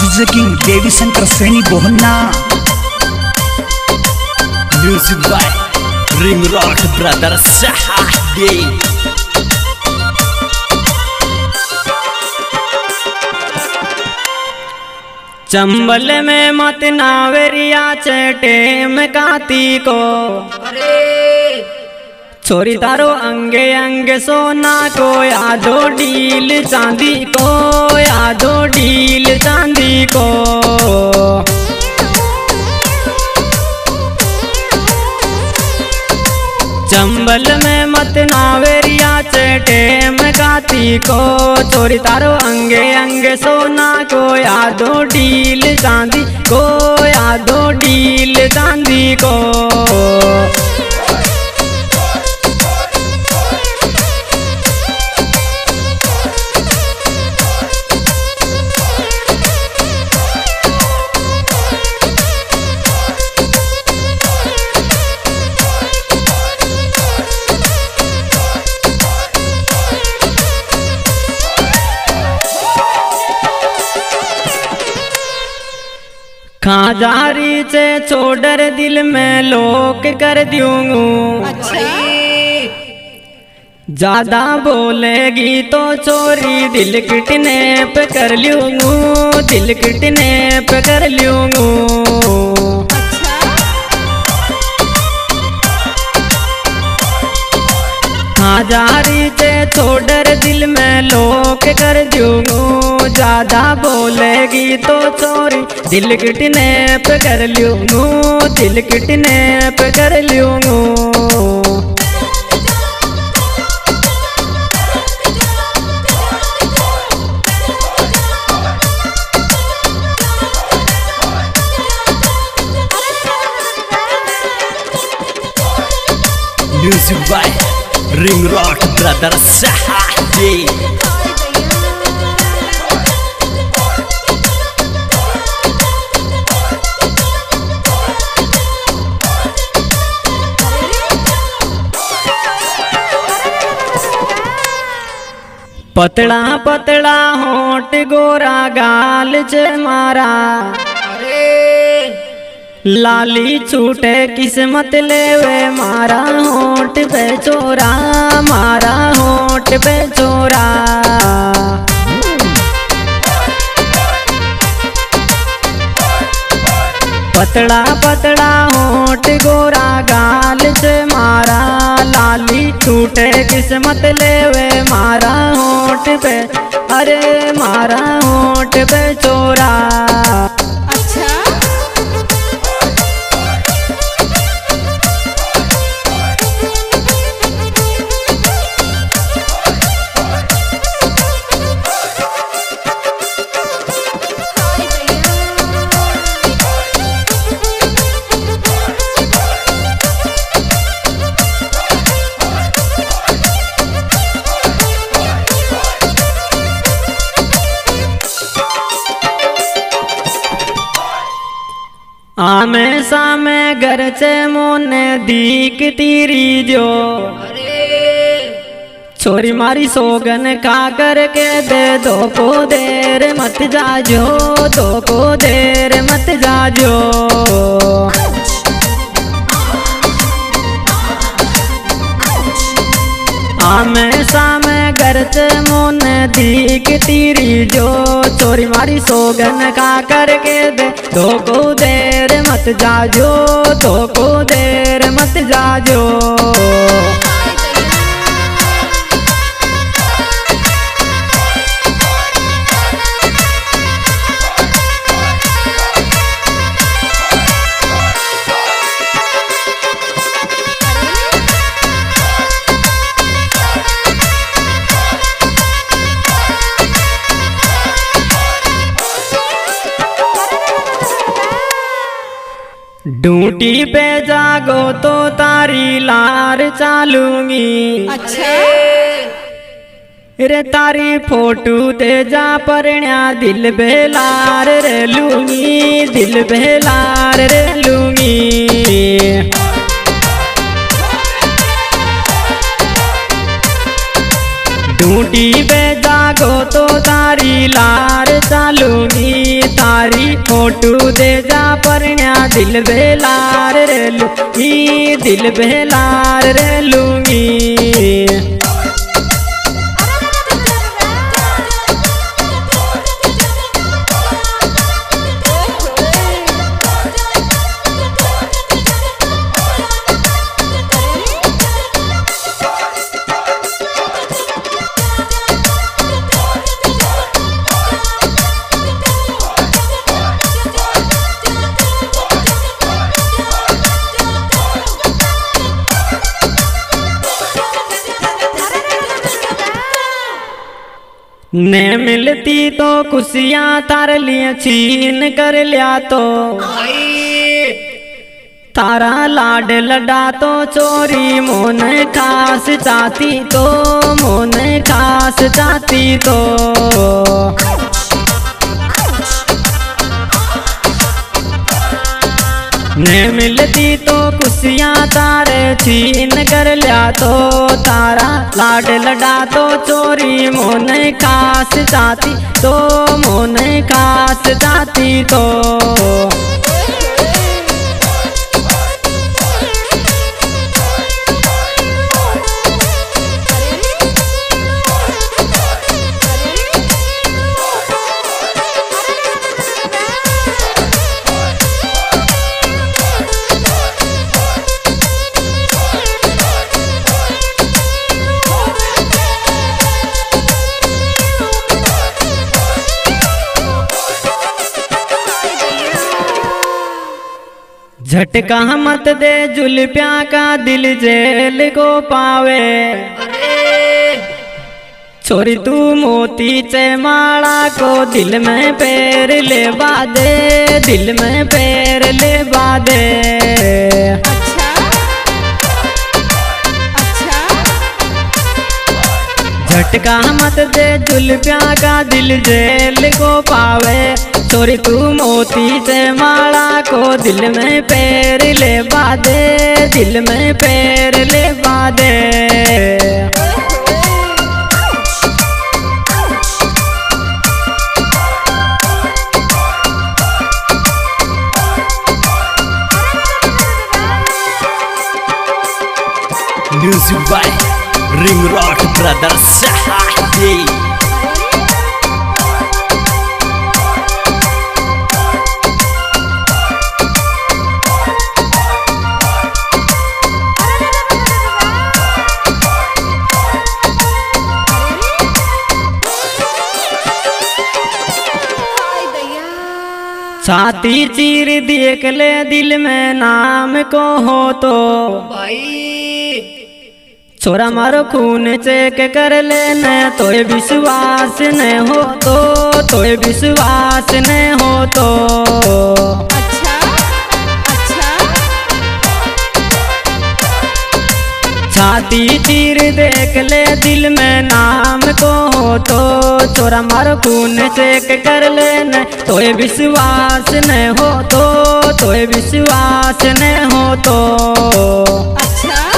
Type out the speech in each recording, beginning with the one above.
DJ King Devi Shankar Seni Bohna Music by Ring Rock Brothers Sahadi Chambal में मत नावेरिया चटे में काती को। छोरी तारो अंगे अंगे सोना को यादो डील चांदी को यादो डील चांदी को। चंबल में मत नावेरिया चटे गाती को। चोरी तारो अंगे अंगे, सोना को यादो डील चांदी को, यादो डील चांदी को। खाजारी से छोड़र दिल में लोक कर दूंगू ज़्यादा बोलेगी तो चोरी दिल किटनेप पे कर लूंगू दिल किटनेप पे कर लूंगू खाजारी तो डर दिल में लोक कर दूंगू ज़्यादा बोलेगी तो चोरी दिल किटने पे कर लूंगू दिल किटने पे कर लूंगू Music by ring rock brother सहाजी पतड़ा पतड़ा होट गोरा गाल चे मारा। लाली छूटे किस्मत लेवे, मारा होट पे चोरा, मारा होट पे चोरा। पतला पतला होट गोरा गाल से मारा, लाली छूटे किस्मत लेवे, मारा होट पे, अरे मारा होट पे चोरा। सामे घर से मोने दीक तीरी जो। छोरी मारी सोगन का करके दे दो को देर मत जाजो, दो को देर मत जाजो। आमे सामे से मोन दीक तीरी जो चोरी मारी सोगन का करके दे। तो को देर मत जाजो तो को देर मत जाजो। ड्यूटी पे जागो तो तारी लार चालूँगी। अच्छा। रे तारी फ़ोटो दे जा परण्या दिल बेलार रे लूँगी दिल बेलार रे लूँगी। ढूंढी बे जागो तो तारी लार चालूँगी तारी। फोटू दे जा परण्या, दिल बेलार रे लूँगी दिल बेलार रे लूँगी ने मिलती तो खुशियाँ तार लिया छीन कर लिया तो। तारा लाड लडा तो चोरी, मोन खास चाहती तो मोन खास चाहती तो। ने मिलती तो खुशियाँ तारे छीन कर लिया तो तारा। लाड लडा तो चोरी, मोन खास जाती तो मोन खास जाती तो। झटका मत दे जुल्फिया का दिल जेल को पावे। छोरी तू मोती चे माला को दिल में पैर ले बादे दिल में पैर ले बादे झटका मत दे जुल्फिया का दिल जेल को पावे। छोरी तू मोती से माला को दिल में पैर ले बादे दिल में पैर ले बादे music by ring rod brothers छाती चीर देख ले दिल में नाम को हो तो। भाई। छोरा मारो खून चेक कर ले न तोय विश्वास न हो तो। तोय विश्वास न हो तो। अच्छा अच्छा। छाती चीर देख ले दिल में नाम तो छोरा मारो खून चेक कर ले न तोय विश्वास न हो तो तोय विश्वास न हो तो। अच्छा।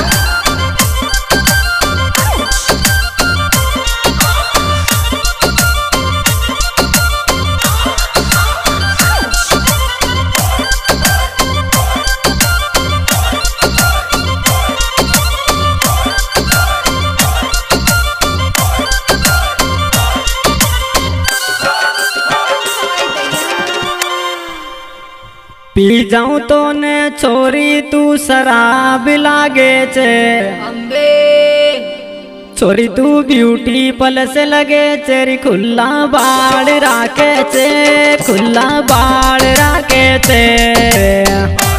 पी जाऊँ तो ने छोरी तू शराब लागे छे छोरी तू ब्यूटी पलस लगे चेरी खुला बाड़ राखे छे खुला बाड़ राखे छे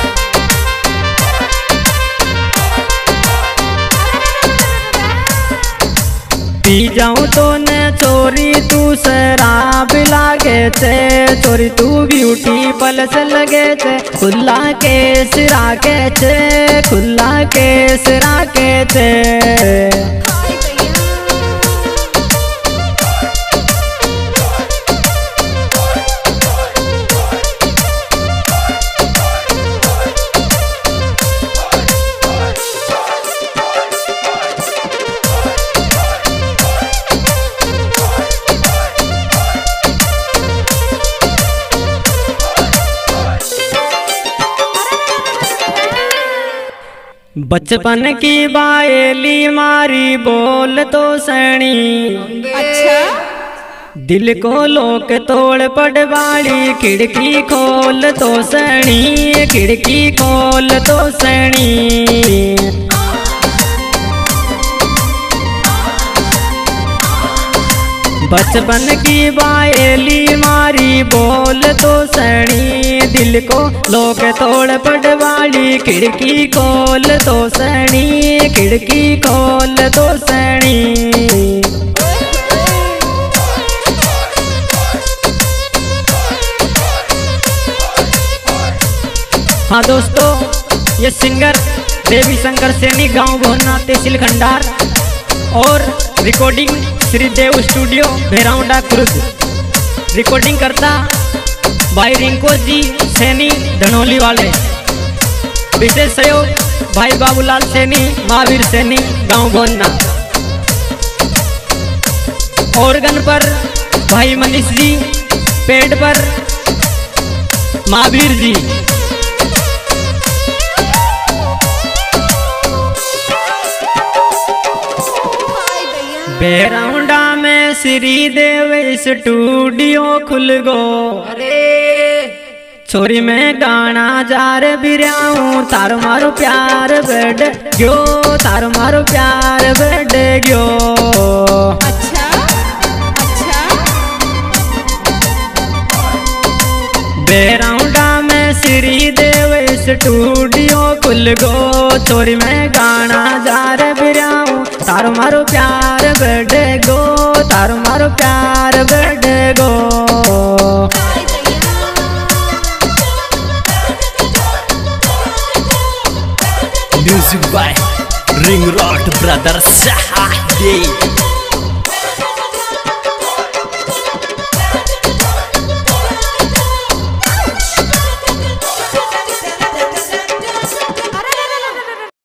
पी जाऊँ तो न चोरी, तू शराब लागे छे। चोरी तू ब्यूटी पलस लगे छे। खुला केस राखे छे खुला केस राखे छे। बचपन की बायली मारी बोल तो सणी। अच्छा। दिल को लोक तोड़ पड़वाड़ी खिड़की खोल तो सणी खिड़की खोल तो सणी। बचपन की बाएली मारी, बोल तो सणी दिल को लोक तोड़ पड़वाड़ी खिड़की खोल तो सणी खिड़की खोल तो सणी हाँ दोस्तों, ये सिंगर देवी शंकर सैनी, गाँव भोना तहसील, खंडार। और recording Shridev studio Bheraunda Khurd recording करता भाई रिंको जी, सैनी, धनौली वाले। विशेष सहयोग, भाई बाबूलाल सैनी, महावीर सैनी, गाँव भोना ऑर्गन पर भाई मनीष जी, पेड़ पर महावीर जी। बेराउंडा में श्री देव स्टूडियो खुल गो। अरे। छोरी में गाना जार बिराऊं तार मारो प्यार बेड गयो तार मारो प्यार बेड गयो। अच्छा अच्छा। बेराउंडा में श्री देव स्टूडियो खुल गो। छोरी में गाना जार बिराऊं तार मारो प्यार बड़े गो तार मारो प्यार बड़े गो music by ring rot brothers